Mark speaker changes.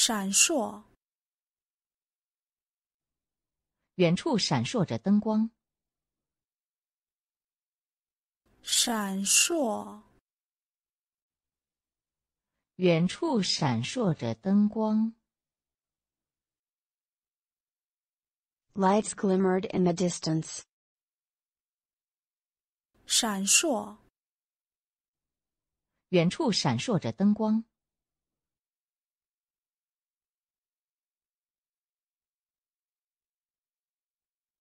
Speaker 1: 闪烁
Speaker 2: 远处闪烁着灯光
Speaker 1: 闪烁
Speaker 2: 远处闪烁着灯光
Speaker 3: lights glimmered in the distance
Speaker 1: 闪烁
Speaker 2: 远处闪烁着灯光